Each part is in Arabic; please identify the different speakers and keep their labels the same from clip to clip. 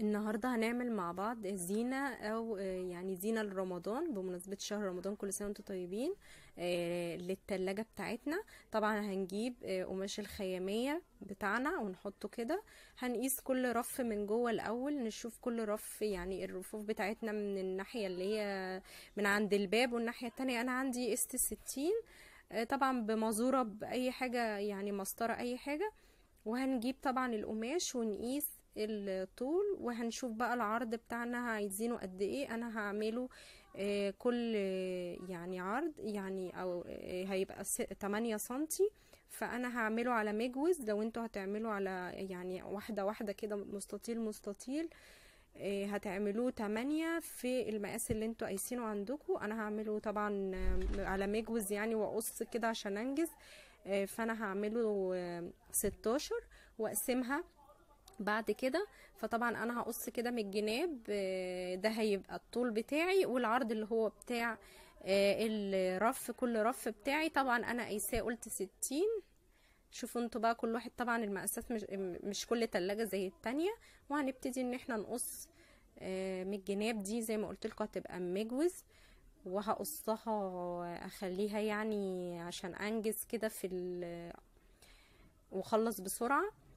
Speaker 1: النهاردة هنعمل مع بعض زينة أو آه، يعني زينة لرمضان بمناسبة شهر رمضان كل سنة وأنتم طيبين آه، للتلاجة بتاعتنا. طبعا هنجيب آه، قماش الخيامية بتاعنا ونحطه كده. هنقيس كل رف من جوه الأول نشوف كل رف يعني الرفوف بتاعتنا من الناحية اللي هي من عند الباب والناحية التانية. أنا عندي قست ستين طبعا بمزورة بأي حاجة يعني مسطرة أي حاجة. وهنجيب طبعا القماش ونقيس الطول وهنشوف بقى العرض بتاعنا عايزينه قد إيه. أنا هعمله آه، كل آه، يعني عرض يعني أو آه، هيبقى س- 8 سنتي. فأنا هعمله على مجوز لو أنتوا هتعملوا على يعني واحدة واحدة كده مستطيل مستطيل هتعملوه 8 في المقاس اللي أنتوا قايسينه عندكم. أنا هعمله طبعا على مجوز يعني وأقص كده عشان أنجز. فأنا هعمله آه، 16 وأقسمها بعد كده فطبعا أنا هقص كده من الجناب آه، ده هيبقى الطول بتاعي والعرض اللي هو بتاع آه، الرف كل رف بتاعي. طبعا أنا قايساه قلت ستين. شوفوا أنتوا بقى كل واحد طبعا المقاسات مش, مش كل تلاجة زي التانية. وهنبتدي إن إحنا نقص آه، من الجناب دي زي ما قلت لكم هتبقى مجوز. وهقصها أخليها يعني عشان أنجز كده في وأخلص بسرعة. آه،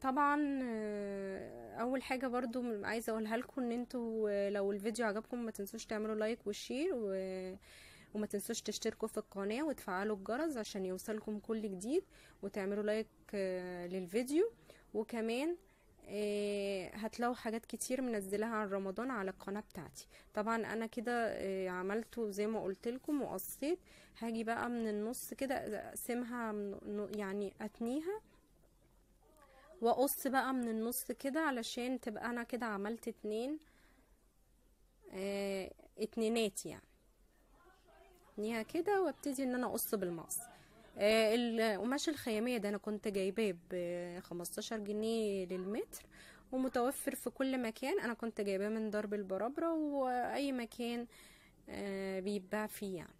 Speaker 1: طبعا آه، أول حاجة برضو عايزة أقولها لكم إن أنتوا آه، لو الفيديو عجبكم ما تنسوش تعملوا like و share و... وما تنسوش تشتركوا في القناة وتفعلوا الجرس عشان يوصلكم كل جديد وتعملوا like آه، للفيديو. وكمان آه، هتلاقوا حاجات كتير منزلها عن رمضان على القناة بتاعتي. طبعا أنا كده آه، عملته زي ما قلت لكم وقصيت. هاجي بقى من النص كده أقسمها يعني أتنيها. واقص بقى من النص كده علشان تبقى أنا كده عملت اتنين آه اتنينات يعني. كده وابتدي إن أنا أقص بالمقص. آه القماش الخيامية ده أنا كنت جايباه ب 15 جنيه للمتر ومتوفر في كل مكان. أنا كنت جايباه من درب البرابرة وأي مكان آه بيتباع فيه يعني.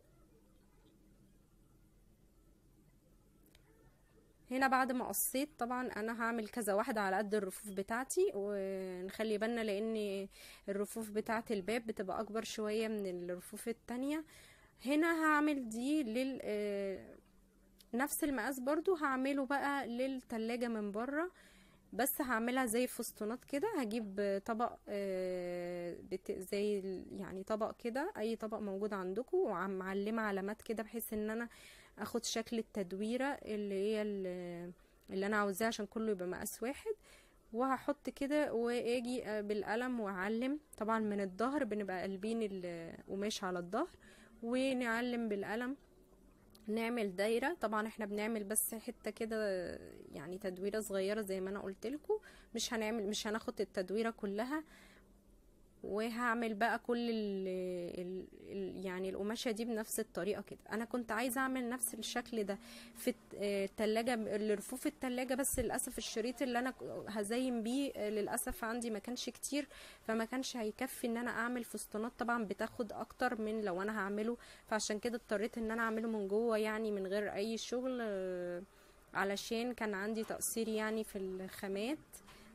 Speaker 1: هنا بعد ما قصيت طبعا أنا هعمل كذا واحدة على قد الرفوف بتاعتي ونخلي بالنا لأن الرفوف بتاعة الباب بتبقى أكبر شوية من الرفوف التانية. هنا هعمل دي لل آه، نفس المقاس برضو هعمله بقى للتلاجة من بره بس هعملها زي فستونات كده. هجيب طبق آه، زي يعني طبق كده أي طبق موجود عندكم ومعلمه علامات كده بحيث إن أنا اخد شكل التدويرة اللي هي ال- اللي أنا عاوزاه عشان كله يبقى مقاس واحد وهحط كده واجي بالقلم واعلم. طبعا من الظهر بنبقى قلبين القماش على الظهر ونعلم بالقلم. نعمل دايرة. طبعا إحنا بنعمل بس حتة كده يعني تدويرة صغيرة زي ما أنا قلت لكم. مش هنعمل مش هناخد التدويرة كلها. وهعمل بقى كل ال ال ال يعني القماشة دي بنفس الطريقة كده. أنا كنت عايزة أعمل نفس الشكل ده في آه، التلاجة لرفوف التلاجة بس للأسف الشريط اللي أنا هزين بيه آه، للأسف عندي ما كانش كتير فما كانش هيكفي إن أنا أعمل فستانات. طبعا بتاخد أكتر من لو أنا هعمله فعشان كده اضطريت إن أنا أعمله من جوه يعني من غير أي شغل آه، علشان كان عندي تقصير يعني في الخامات.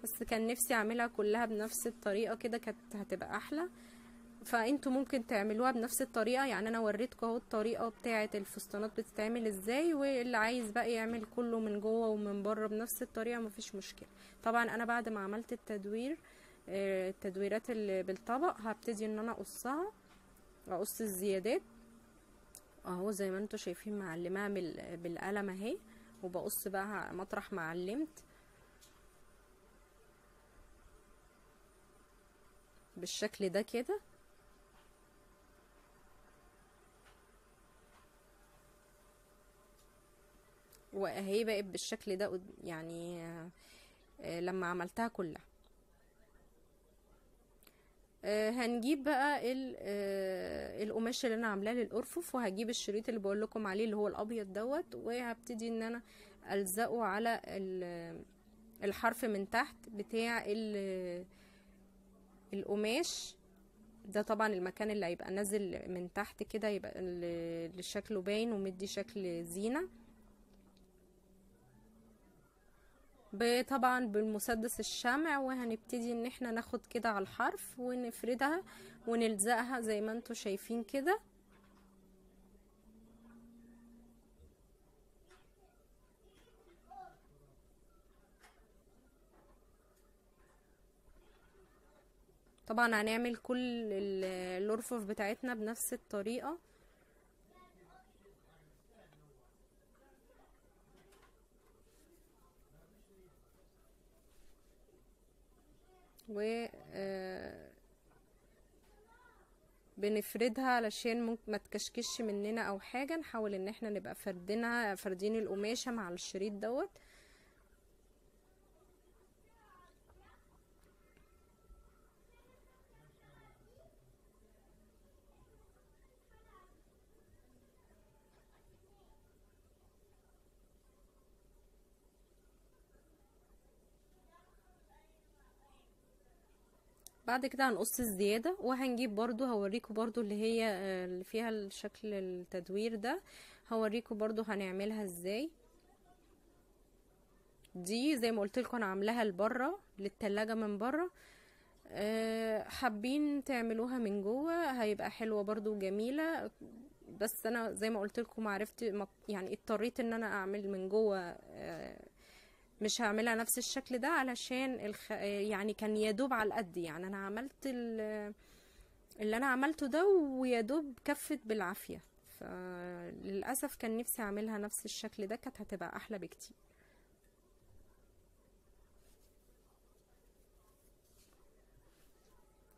Speaker 1: بس كان نفسي أعملها كلها بنفس الطريقة كده كانت هتبقى أحلى. فأنتوا ممكن تعملوها بنفس الطريقة يعني أنا وريتكم أهو الطريقة بتاعة الفستانات بتتعمل إزاي واللي عايز بقى يعمل كله من جوه ومن بره بنفس الطريقة مفيش مشكلة. طبعا أنا بعد ما عملت التدوير آه، التدويرات اللي بالطبق هبتدي إن أنا أقصها أقص الزيادات. أهو زي ما أنتوا شايفين معلماها بال- بالقلم أهي وبقص بقى مطرح ما علمت. بالشكل ده كده. واهي بقت بالشكل ده يعني آه، آه، لما عملتها كلها. آه، هنجيب بقى ال- القماش اللي أنا عاملاه للأرفف وهجيب الشريط اللي بقول لكم عليه اللي هو الأبيض دوت وهبتدي إن أنا ألزقه على ال- الحرف من تحت بتاع القماش ده طبعا المكان اللي هيبقى نازل من تحت كده يبقى ال- اللي شكله باين ومدي شكل زينة. ب- طبعا بالمسدس الشمع وهنبتدي إن إحنا ناخد كده على الحرف ونفردها ونلزقها زي ما أنتوا شايفين كده. طبعا هنعمل كل ال- الارفف بتاعتنا بنفس الطريقة. و آه، بنفردها علشان ممكن ما تكشكش مننا أو حاجة. نحاول إن إحنا نبقى فردينها فردين القماشة مع الشريط دوت. بعد كده هنقص الزيادة وهنجيب برضو هوريكم برضو اللي هي آه، اللي فيها الشكل التدوير ده. هوريكم برضو هنعملها إزاي. دي زي ما قلت لكم أنا عاملاها لبره للتلاجة من بره. آه، حابين تعملوها من جوه هيبقى حلوة برضو وجميلة. بس أنا زي ما قلت لكم عرفت يعني اضطريت إن أنا أعمل من جوه آه، مش هعملها نفس الشكل ده علشان الخ... يعني كان يدوب على القد يعني. أنا عملت ال... اللي أنا عملته ده ويدوب كفت بالعافية. فللأسف كان نفسي أعملها نفس الشكل ده كانت هتبقى أحلى بكتير.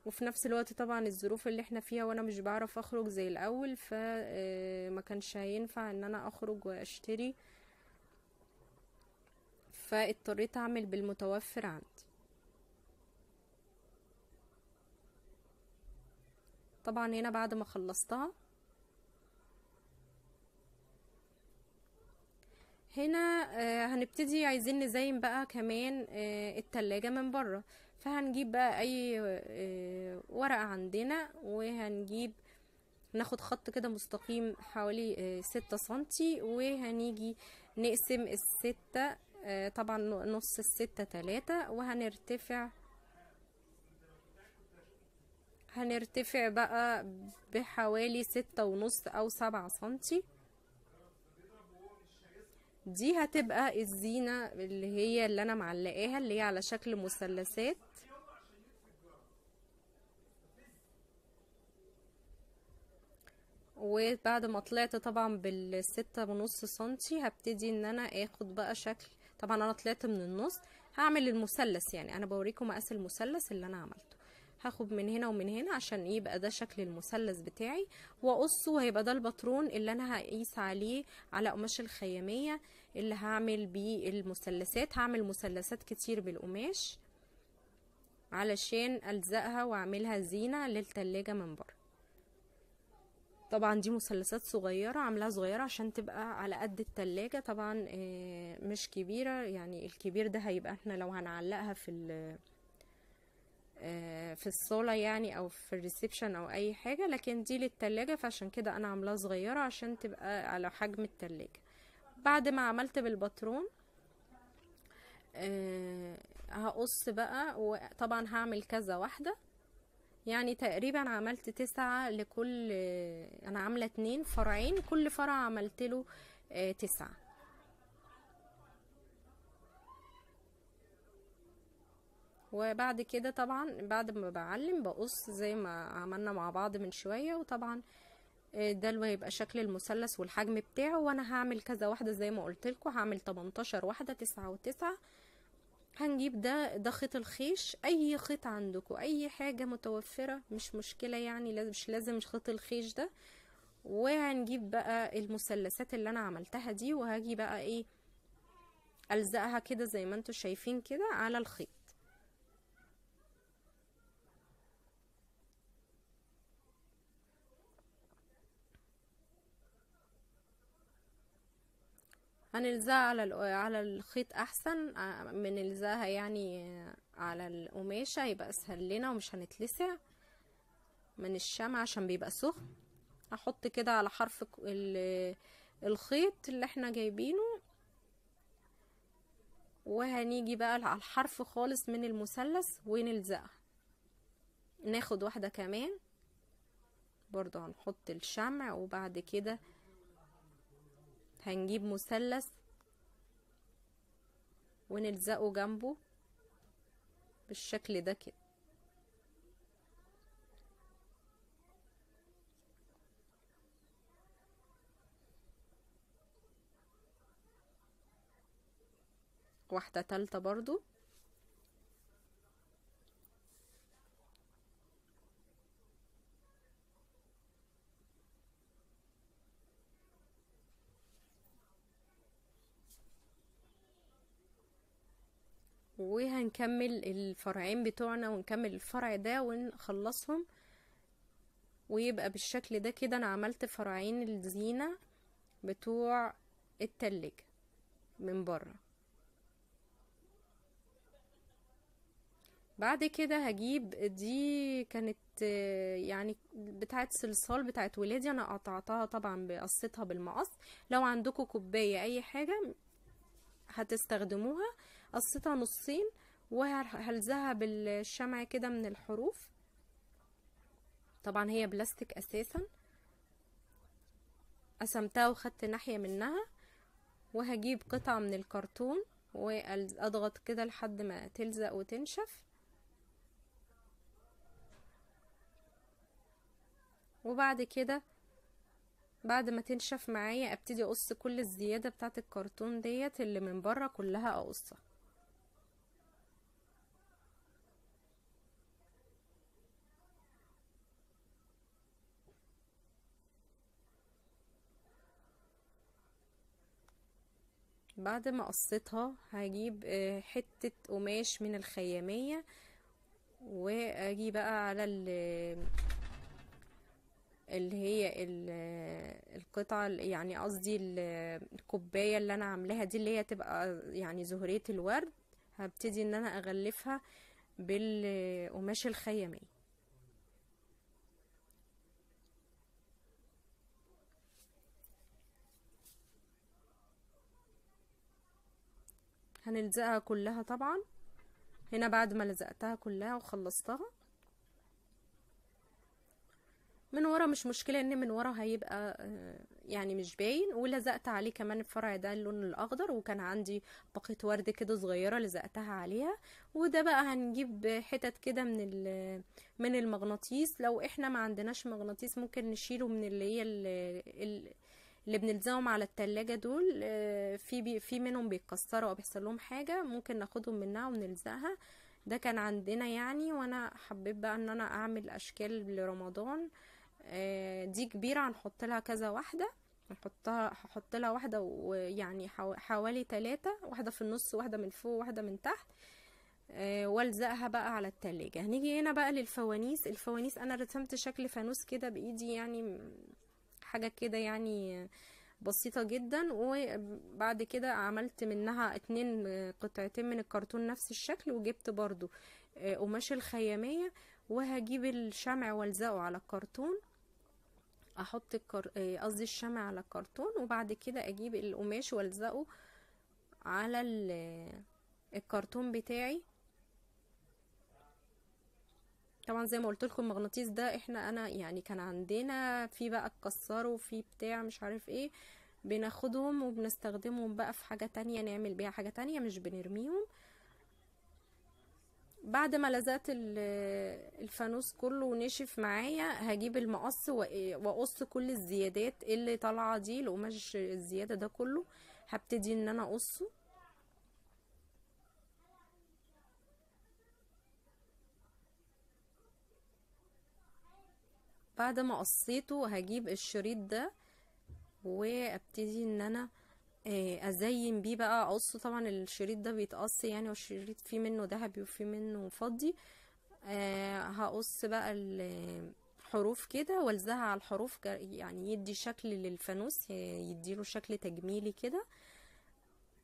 Speaker 1: وفي نفس الوقت طبعا الظروف اللي إحنا فيها وأنا مش بعرف أخرج زي الأول فما كانش هينفع إن أنا أخرج وأشتري. فاضطريت أعمل بالمتوفر عندي. طبعا هنا بعد ما خلصتها. هنا آه، هنبتدي عايزين نزين بقى كمان آه، التلاجة من بره. فهنجيب بقى أي آه، ورقة عندنا وهنجيب ناخد خط كده مستقيم حوالي ستة سنتي وهنيجي نقسم الستة طبعا نص الستة تلاتة وهنرتفع هنرتفع بقى بحوالي ستة ونص أو سبعة سنتي. دي هتبقى الزينة اللي هي اللي أنا معلقاها اللي هي على شكل مثلثات. وبعد ما طلعت طبعا بالستة ونص سنتي هبتدي إن أنا آخد بقى شكل طبعا أنا طلعت من النص هعمل المثلث يعني أنا بوريكم مقاس المثلث اللي أنا عملته. هاخد من هنا ومن هنا عشان يبقى ده شكل المثلث بتاعي وأقصه وهيبقى ده الباترون اللي أنا هقيس عليه على قماش الخيامية اللي هعمل بيه المثلثات. هعمل مثلثات كتير بالقماش علشان ألزقها وأعملها زينة للتلاجة من بره. طبعا دي مثلثات صغيرة عاملاها صغيرة عشان تبقى على قد التلاجة. طبعا آه، مش كبيرة يعني الكبير ده هيبقى إحنا لو هنعلقها في آه، في الصالة يعني أو في الريسبشن أو أي حاجة لكن دي للتلاجة فعشان كده أنا عاملاها صغيرة عشان تبقى على حجم التلاجة. بعد ما عملت بالباترون آه، هقص بقى وطبعا هعمل كذا واحدة. يعني تقريبا عملت تسعة لكل أنا عاملة اتنين فرعين كل فرع عملت له آه، تسعة. وبعد كده طبعا بعد ما بعلم بقص زي ما عملنا مع بعض من شوية وطبعا آه، ده اللي هيبقى شكل المثلث والحجم بتاعه وأنا هعمل كذا واحدة زي ما قلت لكم هعمل 18 واحدة تسعة وتسعة. هنجيب ده ده خيط الخيش. أي خيط عندكم أي حاجة متوفرة مش مشكلة يعني مش لازم خيط الخيش ده. وهنجيب بقى المثلثات اللي أنا عملتها دي وهاجي بقى إيه ألزقها كده زي ما أنتوا شايفين كده على الخيط. هنلزقها على على الخيط أحسن من نلزقها يعني على القماشة هيبقى أسهل لنا ومش هنتلسع من الشمع عشان بيبقى سخن. هحط كده على حرف الخيط اللي إحنا جايبينه. وهنيجي بقى على الحرف خالص من المثلث ونلزقها. ناخد واحدة كمان. برضو هنحط الشمع وبعد كده هنجيب مثلث ونلزقه جنبه بالشكل ده كده. واحدة تالتة برضو. وهنكمل الفرعين بتوعنا ونكمل الفرع ده ونخلصهم. ويبقى بالشكل ده كده أنا عملت فرعين الزينة بتوع التلاجة من بره. بعد كده هجيب دي كانت يعني بتاعت صلصال بتاعت ولادي أنا قطعتها طبعا بقصتها بالمقص. لو عندكم كوباية أي حاجة هتستخدموها. قصيتها نصين وهلزقها بالشمع كده من الحروف؟ طبعا هي بلاستيك أساسا. قسمتها وخدت ناحية منها وهجيب قطعة من الكرتون وأضغط كده لحد ما تلزق وتنشف. وبعد كده بعد ما تنشف معايا أبتدي أقص كل الزيادة بتاعة الكرتون ديت اللي من بره كلها أقصها. بعد ما قصيتها هجيب آه، حتة قماش من الخيامية وأجي بقى على ال- اللي هي ال- القطعة ال- يعني قصدي ال- الكوباية اللي أنا عاملاها دي اللي هي تبقى يعني زهرية الورد. هبتدي إن أنا أغلفها بالقماش الخيامية. هنلزقها كلها طبعا. هنا بعد ما لزقتها كلها وخلصتها. من ورا مش مشكلة إن من ورا هيبقى آه، يعني مش باين. ولزقت عليه كمان الفرع ده اللون الأخضر وكان عندي باقة ورد كده صغيرة لزقتها عليها. وده بقى هنجيب حتت كده من من المغناطيس. لو إحنا ما عندناش مغناطيس ممكن نشيله من اللي هي اللي بنلزقهم على التلاجة دول آه، في بي في منهم بيتكسروا أو بيحصل لهم حاجة ممكن ناخدهم منها ونلزقها. ده كان عندنا يعني وأنا حبيت بقى إن أنا أعمل أشكال لرمضان. آه، دي كبيرة هنحط لها كذا واحدة. هنحطها هحط لها واحدة ويعني حو- حوالي تلاتة واحدة في النص واحدة من فوق واحدة من تحت. آه، وألزقها بقى على التلاجة. هنيجي هنا بقى للفوانيس. الفوانيس أنا رسمت شكل فانوس كده بإيدي يعني حاجة كده يعني بسيطة جدا وبعد كده عملت منها اتنين قطعتين من الكرتون نفس الشكل وجبت برضو آه، قماش الخيامية وهجيب الشمع والزقه على الكرتون أحط. آه، قصدي الشمع على الكرتون وبعد كده أجيب القماش والزقه على ال- الكرتون بتاعي طبعا زي ما قلت لكم المغناطيس ده إحنا أنا يعني كان عندنا في بقى اتكسروا في بتاع مش عارف إيه بناخدهم وبنستخدمهم بقى في حاجة تانية نعمل بيها حاجة تانية مش بنرميهم. بعد ما لزقت ال- الفانوس كله ونشف معايا هجيب المقص وأقص كل الزيادات اللي طالعة دي القماش الزيادة ده كله هبتدي إن أنا أقصه. بعد ما قصيته هجيب الشريط ده وابتدي ان أنا آه، ازين بيه بقى. اقصه طبعا الشريط ده بيتقص يعني والشريط فيه منه ذهبي وفيه منه فضي. آه، هقص بقى الحروف كده والزقها على الحروف يعني يدي شكل للفانوس يديله شكل تجميلي كده.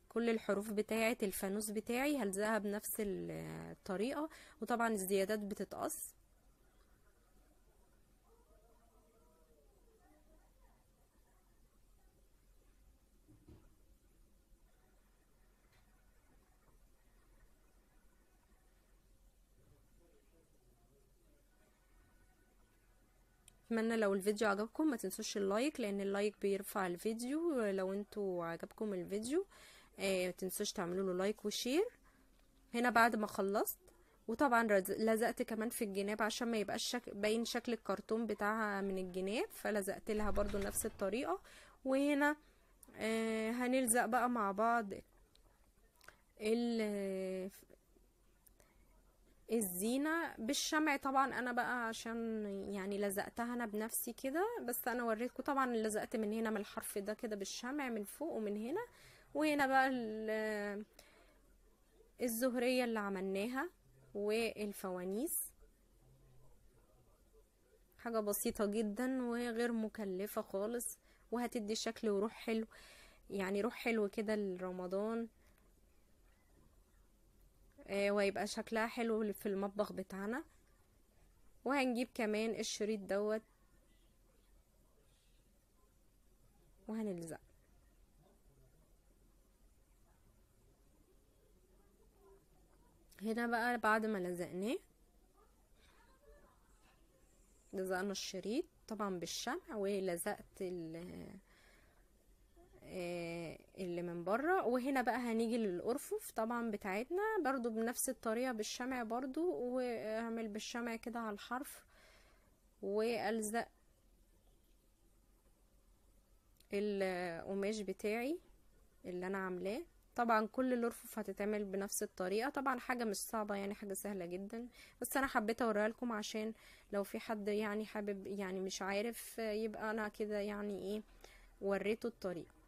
Speaker 1: كل الحروف بتاعة الفانوس بتاعي هلزقها بنفس الطريقة وطبعا الزيادات بتتقص. أتمنى لو الفيديو عجبكم ما تنسوش ال like لأن ال like بيرفع الفيديو. لو أنتوا عجبكم الفيديو آه تنسوش تعملوا له like و share. هنا بعد ما خلصت وطبعا لزقت كمان في الجناب عشان ما يبقاش شك... باين شكل الكرتون بتاعها من الجناب فلزقت لها برضو نفس الطريقة. وهنا آه هنلزق بقى مع بعض الزينة بالشمع طبعا أنا بقى عشان يعني لزقتها أنا بنفسي كده بس أنا وريتكم طبعا لزقت من هنا من الحرف ده كده بالشمع من فوق ومن هنا وهنا بقى ال- الزهرية اللي عملناها والفوانيس. حاجة بسيطة جدا وغير مكلفة خالص وهتدي شكل وروح حلو يعني روح حلو كده لرمضان. آه، وهيبقى شكلها حلو في المطبخ بتاعنا. وهنجيب كمان الشريط دوت. وهنلزق. هنا بقى بعد ما لزقناه لزقنا الشريط طبعا بالشمع ولزقت ال بره. وهنا بقى هنيجي للأرفف طبعا بتاعتنا. برضو بنفس الطريقة بالشمع برضو. واعمل بالشمع كده على الحرف. وألزق القماش بتاعي اللي أنا عاملاه. طبعا كل الأرفف هتتعمل بنفس الطريقة. طبعا حاجة مش صعبة يعني حاجة سهلة جدا. بس أنا حبيت أوريها لكم عشان لو في حد يعني حابب يعني مش عارف يبقى أنا كده يعني إيه وريته الطريقة.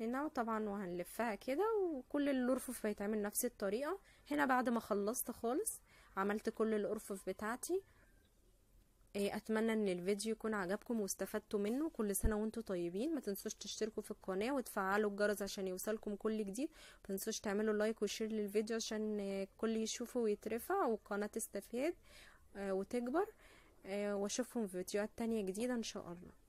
Speaker 1: هنا طبعا وهنلفها كده وكل الأرفف هيتعمل نفس الطريقة. هنا بعد ما خلصت خالص عملت كل الأرفف بتاعتي. إيه، أتمنى إن الفيديو يكون عجبكم واستفدتوا منه. كل سنة وأنتم طيبين. ما تنسوش تشتركوا في القناة وتفعلوا الجرس عشان يوصلكم كل جديد. ما تنسوش تعملوا like و share للفيديو عشان الكل يشوفه ويترفع والقناه تستفاد آه، وتكبر. آه، وأشوفكم في فيديوهات تانية جديدة إن شاء الله.